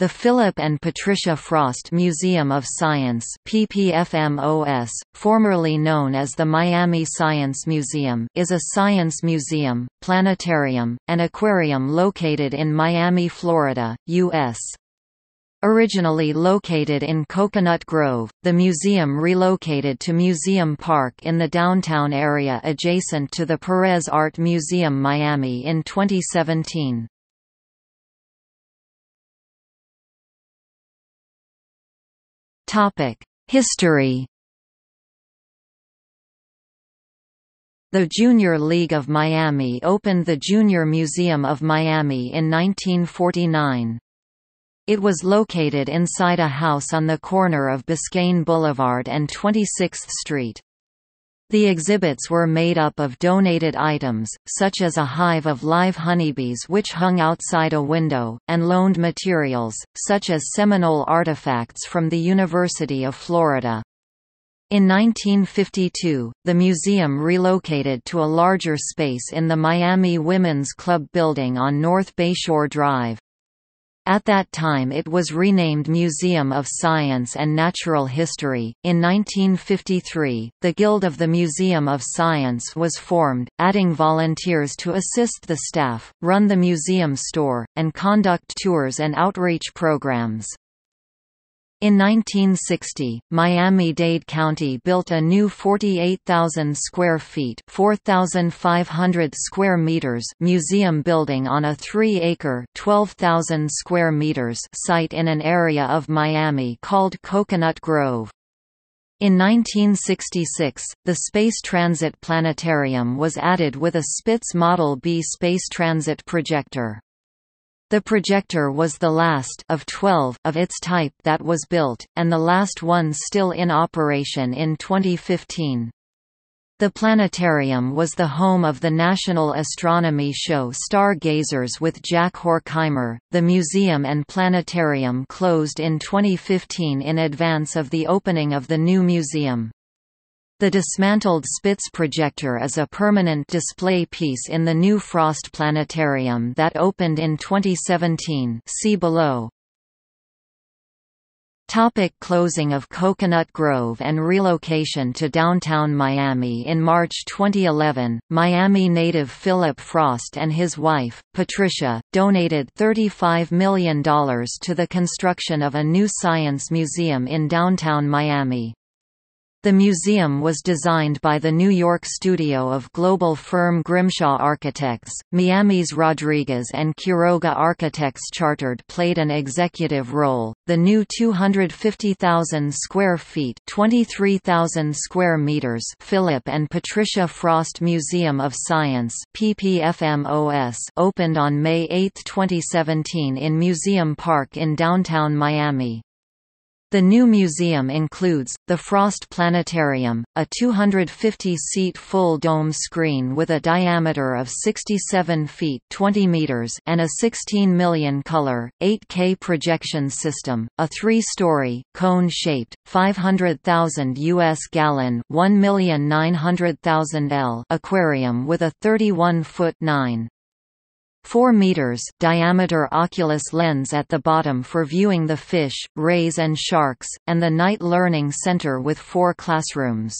The Phillip and Patricia Frost Museum of Science PPFMOS, formerly known as the Miami Science Museum is a science museum, planetarium, and aquarium located in Miami, Florida, U.S. Originally located in Coconut Grove, the museum relocated to Museum Park in the downtown area adjacent to the Perez Art Museum Miami in 2017. History The Junior League of Miami opened the Junior Museum of Miami in 1949. It was located inside a house on the corner of Biscayne Boulevard and 26th Street. The exhibits were made up of donated items, such as a hive of live honeybees which hung outside a window, and loaned materials, such as Seminole artifacts from the University of Florida. In 1952, the museum relocated to a larger space in the Miami Women's Club building on North Bayshore Drive. At that time it was renamed Museum of Science and Natural History. In 1953, the Guild of the Museum of Science was formed, adding volunteers to assist the staff, run the museum store, and conduct tours and outreach programs. In 1960, Miami-Dade County built a new 48,000 square feet (4,500 square meters) museum building on a 3-acre (12,000 square meters) site in an area of Miami called Coconut Grove. In 1966, the Space Transit Planetarium was added with a Spitz Model B space transit projector. The projector was the last of 12 of its type that was built, and the last one still in operation in 2015. The planetarium was the home of the National Astronomy Show Stargazers with Jack Horkheimer. The museum and planetarium closed in 2015 in advance of the opening of the new museum. The dismantled Spitz projector is a permanent display piece in the new Frost Planetarium that opened in 2017 see below. Topic closing of Coconut Grove and relocation to downtown Miami In March 2011, Miami native Phillip Frost and his wife, Patricia, donated $35 million to the construction of a new science museum in downtown Miami. The museum was designed by the New York studio of global firm Grimshaw Architects. Miami's Rodriguez and Quiroga Architects Chartered played an executive role. The new 250,000 square feet (23,000 square meters) Phillip and Patricia Frost Museum of Science (PPFMOS) opened on May 8, 2017 in Museum Park in downtown Miami. The new museum includes, the Frost Planetarium, a 250-seat full-dome screen with a diameter of 67 feet 20 meters and a 16 million color, 8K projection system, a three-story, cone-shaped, 500,000 U.S. gallon 1,900,000 L aquarium with a 31-foot 9. 4 meters diameter oculus lens at the bottom for viewing the fish, rays and sharks, and the Knight learning center with four classrooms.